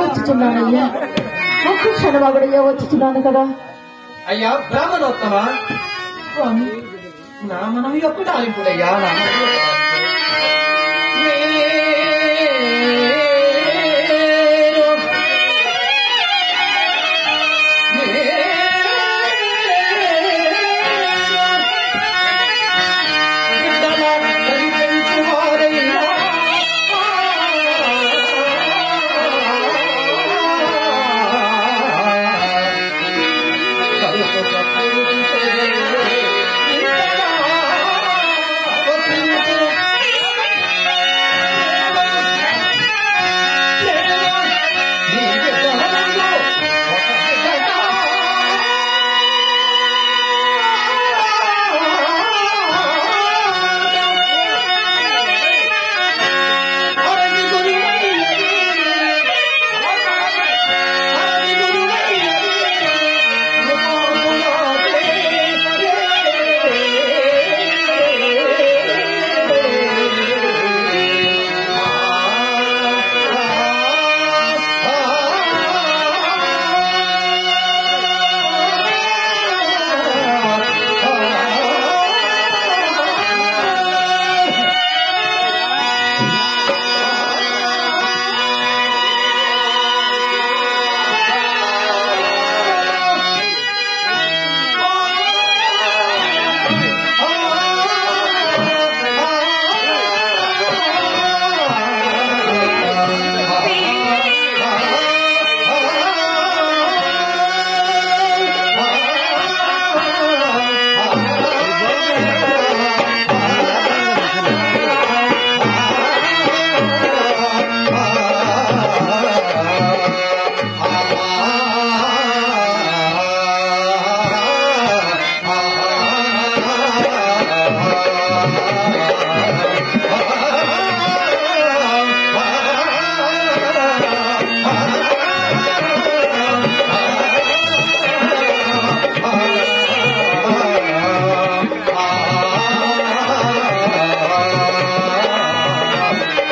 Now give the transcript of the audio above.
వచ్చుచున్నానయ్యా. ఒక్క క్షణమాగడయ్యా వచ్చుచున్నాను కదా. అయ్యా బ్రాహ్మణోత్తమా. నా మనం యొక్క డాలింపుడయ్యా నా